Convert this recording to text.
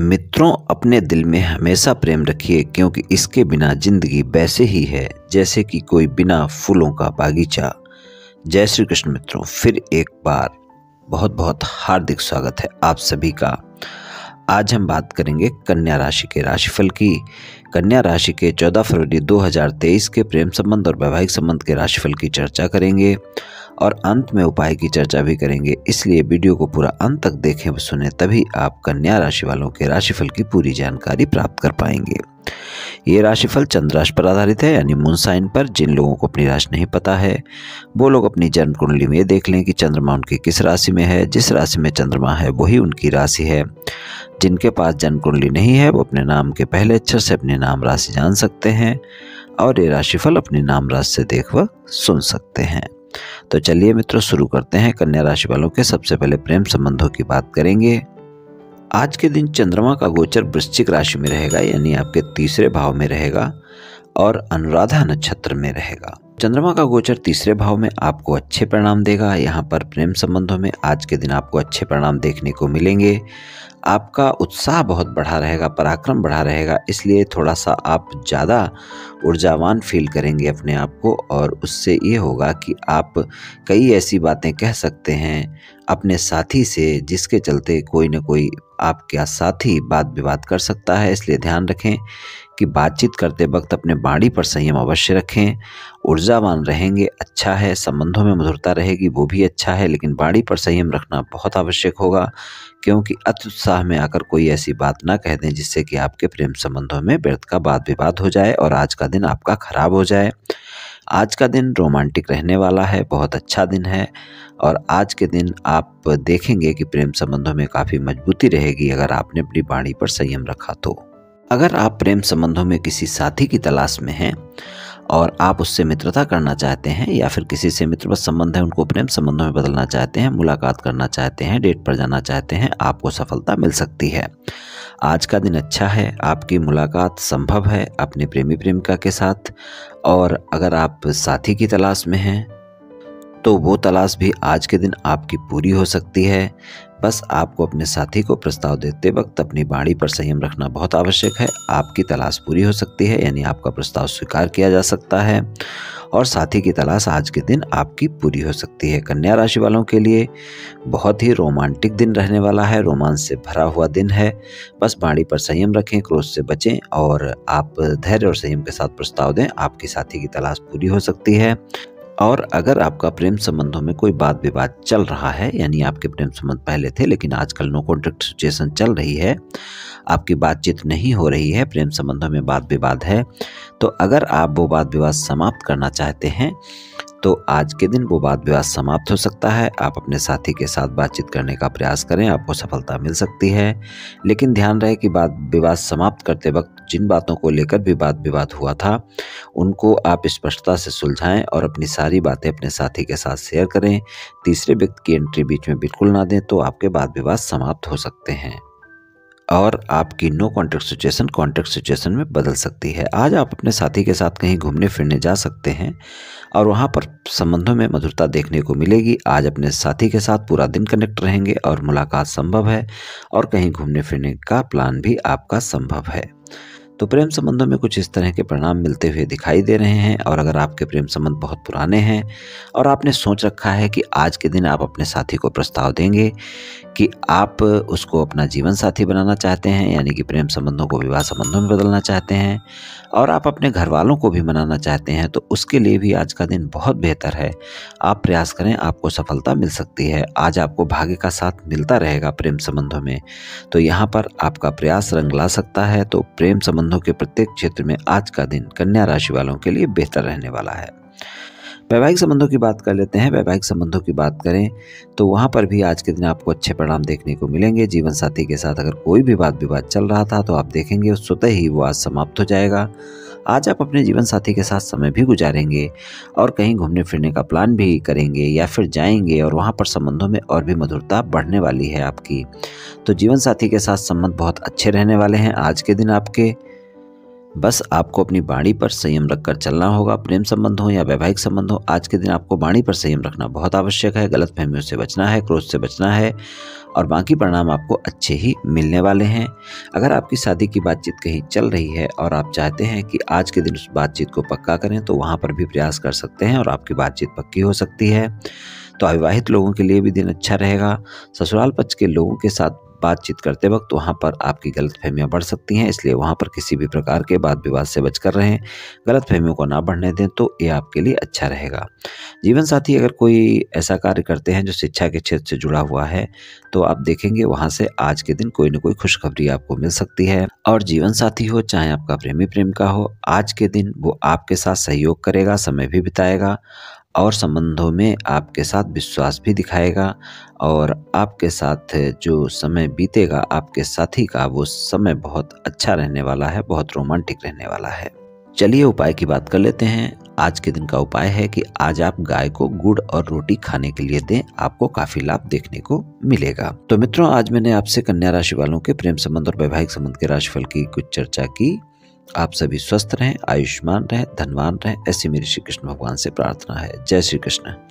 मित्रों, अपने दिल में हमेशा प्रेम रखिए, क्योंकि इसके बिना ज़िंदगी वैसे ही है, जैसे कि कोई बिना फूलों का बागीचा। जय श्री कृष्ण मित्रों, फिर एक बार बहुत बहुत हार्दिक स्वागत है आप सभी का। आज हम बात करेंगे कन्या राशि के राशिफल की। कन्या राशि के 14 फरवरी 2023 के प्रेम संबंध और वैवाहिक संबंध के राशिफल की चर्चा करेंगे। और अंत में उपाय की चर्चा भी करेंगे। इसलिए वीडियो को पूरा अंत तक देखें, सुने, तभी आप कन्या राशि वालों के राशिफल की पूरी जानकारी प्राप्त कर पाएँगे। ये राशिफल चंद्र राशि पर आधारित है, यानी मून साइन पर, जिन लोगों को अपनी राशि नहीं पता है। वो लोग अपनी जन्म कुंडली में देख लें कि चंद्रमा उनकी किस राशि में है, जिस राशि में चंद्रमा है, वही उनकी राशि है। जिनके पास जन्म कुंडली नहीं है, वो अपने नाम के पहले अक्षर से अपने नाम राशि जान सकते हैं और ये राशिफल अपने नाम राशि से देख सुन सकते हैं। तो चलिए मित्रों, शुरू करते हैं कन्या राशि वालों के सबसे पहले प्रेम संबंधों की बात करेंगे। आज के दिन चंद्रमा का गोचर वृश्चिक राशि में रहेगा, यानी आपके तीसरे भाव में रहेगा। और अनुराधा नक्षत्र में रहेगा। चंद्रमा का गोचर तीसरे भाव में आपको अच्छे परिणाम देगा। यहाँ पर प्रेम संबंधों में आज के दिन आपको अच्छे परिणाम देखने को मिलेंगे। आपका उत्साह बहुत बढ़ा रहेगा, पराक्रम बढ़ा रहेगा, इसलिए थोड़ा सा आप ज़्यादा ऊर्जावान फील करेंगे अपने आप को और उससे ये होगा कि आप कई ऐसी बातें कह सकते हैं अपने साथी से जिसके चलते कोई ना कोई आपका साथी वाद विवाद कर सकता है, इसलिए ध्यान रखें कि बातचीत करते वक्त अपने बाणी पर संयम अवश्य रखें। ऊर्जावान रहेंगे अच्छा है, संबंधों में मधुरता रहेगी, वो भी अच्छा है, लेकिन बाणी पर संयम रखना बहुत आवश्यक होगा, क्योंकि अत्युत्साह में आकर कोई ऐसी बात ना कह दें जिससे कि आपके प्रेम संबंधों में व्यर्थ का वाद विवाद हो जाए और आज का दिन आपका खराब हो जाए। आज का दिन रोमांटिक रहने वाला है, बहुत अच्छा दिन है और आज के दिन आप देखेंगे कि प्रेम संबंधों में काफ़ी मजबूती रहेगी अगर आपने अपनी बाणी पर संयम रखा तो। अगर आप प्रेम संबंधों में किसी साथी की तलाश में हैं और आप उससे मित्रता करना चाहते हैं या फिर किसी से मित्रवत संबंध है, उनको प्रेम संबंधों में बदलना चाहते हैं, मुलाकात करना चाहते हैं, डेट पर जाना चाहते हैं, आपको सफलता मिल सकती है। आज का दिन अच्छा है, आपकी मुलाकात संभव है अपने प्रेमी प्रेमिका के साथ। और अगर आप साथी की तलाश में हैं तो वो तलाश भी आज के दिन आपकी पूरी हो सकती है। बस आपको अपने साथी को प्रस्ताव देते वक्त अपनी बाणी पर संयम रखना बहुत आवश्यक है। आपकी तलाश पूरी हो सकती है, यानी आपका प्रस्ताव स्वीकार किया जा सकता है। और साथी की तलाश आज के दिन आपकी पूरी हो सकती है। कन्या राशि वालों के लिए बहुत ही रोमांटिक दिन रहने वाला है। रोमांस से भरा हुआ दिन है। बस बाणी पर संयम रखें, क्रोध से बचें और आप धैर्य और संयम के साथ प्रस्ताव दें। आपकी साथी की तलाश पूरी हो सकती है। और अगर आपका प्रेम संबंधों में कोई बात विवाद चल रहा है, यानी आपके प्रेम संबंध पहले थे, लेकिन आजकल नो कॉन्ट्रैक्ट सिचुएशन चल रही है, आपकी बातचीत नहीं हो रही है, प्रेम संबंधों में बात विवाद है तो अगर आप वो बात विवाद समाप्त करना चाहते हैं तो आज के दिन वो बात विवाद समाप्त हो सकता है। आप अपने साथी के साथ बातचीत करने का प्रयास करें, आपको सफलता मिल सकती है। लेकिन ध्यान रहे कि बात विवाद समाप्त करते वक्त जिन बातों को लेकर भी बात विवाद हुआ था, उनको आप स्पष्टता से सुलझाएँ और अपनी सारी बातें अपने साथी के साथ शेयर करें। तीसरे व्यक्ति की एंट्री बीच में बिल्कुल ना दें तो आपके बात विवाद समाप्त हो सकते हैं। और आपकी no contract situation contract situation में बदल सकती है। आज आप अपने साथी के साथ कहीं घूमने, फिरने जा सकते हैं और वहाँ पर संबंधों में मधुरता देखने को मिलेगी। आज अपने साथी के साथ पूरा दिन कनेक्ट रहेंगे और मुलाकात संभव है और कहीं घूमने, फिरने का प्लान भी आपका संभव है। तो प्रेम संबंधों में कुछ इस तरह के परिणाम मिलते हुए दिखाई दे रहे हैं और अगर आपके प्रेम संबंध बहुत पुराने हैं और आपने सोच रखा है कि आज के दिन आप अपने साथी को प्रस्ताव देंगे कि आप उसको अपना जीवन साथी बनाना चाहते हैं, यानी कि प्रेम संबंधों को विवाह संबंधों में बदलना चाहते हैं और आप अपने घर वालों को भी मनाना चाहते हैं तो उसके लिए भी आज का दिन बहुत बेहतर है। आप प्रयास करें, आपको सफलता मिल सकती है। आज आपको भाग्य का साथ मिलता रहेगा प्रेम संबंधों में। तो यहाँ पर आपका प्रयास रंग ला सकता है तो प्रेम संबंधों के प्रत्येक क्षेत्र में आज का दिन कन्या राशि वालों के लिए बेहतर रहने वाला है। वैवाहिक संबंधों की बात कर लेते हैं, वैवाहिक संबंधों की बात करें तो वहाँ पर भी आज के दिन आपको अच्छे परिणाम देखने को मिलेंगे। जीवन साथी के साथ अगर कोई भी बात विवाद चल रहा था तो आप देखेंगे, स्वतः ही वो आज समाप्त हो जाएगा। आज आप अपने जीवन साथी के साथ समय भी गुजारेंगे और कहीं घूमने फिरने का प्लान भी करेंगे या फिर जाएँगे और वहाँ पर संबंधों में और भी मधुरता बढ़ने वाली है आपकी। तो जीवन साथी के साथ संबंध बहुत अच्छे रहने वाले हैं आज के दिन आपके। बस आपको अपनी बाणी पर संयम रखकर चलना होगा, प्रेम संबंध हो या वैवाहिक संबंध हो, आज के दिन आपको बाणी पर संयम रखना बहुत आवश्यक है, गलत फहमियों से बचना है, क्रोध से बचना है, और बाकी परिणाम आपको अच्छे ही मिलने वाले हैं। अगर आपकी शादी की बातचीत कहीं चल रही है और आप चाहते हैं कि आज के दिन उस बातचीत को पक्का करें तो वहाँ पर भी प्रयास कर सकते हैं और आपकी बातचीत पक्की हो सकती है। तो अविवाहित लोगों के लिए भी दिन अच्छा रहेगा। ससुराल पक्ष के लोगों के साथ बातचीत करते वक्त वहाँ पर आपकी गलत फहमियाँ बढ़ सकती हैं, इसलिए वहाँ पर किसी भी प्रकार के वाद विवाद से बचकर रहें। गलत फहमियों को ना बढ़ने दें तो ये आपके लिए अच्छा रहेगा। जीवन साथी, अगर कोई ऐसा कार्य करते हैं जो शिक्षा के क्षेत्र से जुड़ा हुआ है तो आप देखेंगे वहाँ से आज के दिन कोई ना कोई खुशखबरी आपको मिल सकती है। और जीवन साथी हो, चाहे आपका प्रेमी प्रेम का हो, आज के दिन वो आपके साथ सहयोग करेगा, समय भी बिताएगा और संबंधों में आपके साथ विश्वास भी दिखाएगा और आपके साथ जो समय बीतेगा, आपके साथी का वो समय बहुत अच्छा रहने वाला है, बहुत रोमांटिक रहने वाला है। चलिए उपाय की बात कर लेते हैं। आज के दिन का उपाय है कि आज आप गाय को गुड़ और रोटी खाने के लिए दें, आपको काफ़ी लाभ देखने को मिलेगा। तो मित्रों, आज मैंने आपसे कन्या राशि वालों के प्रेम संबंध और वैवाहिक संबंध के राशिफल की कुछ चर्चा की। आप सभी स्वस्थ रहें, आयुष्मान रहें, धनवान रहें, ऐसी मेरी श्री कृष्ण भगवान से प्रार्थना है। जय श्री कृष्ण।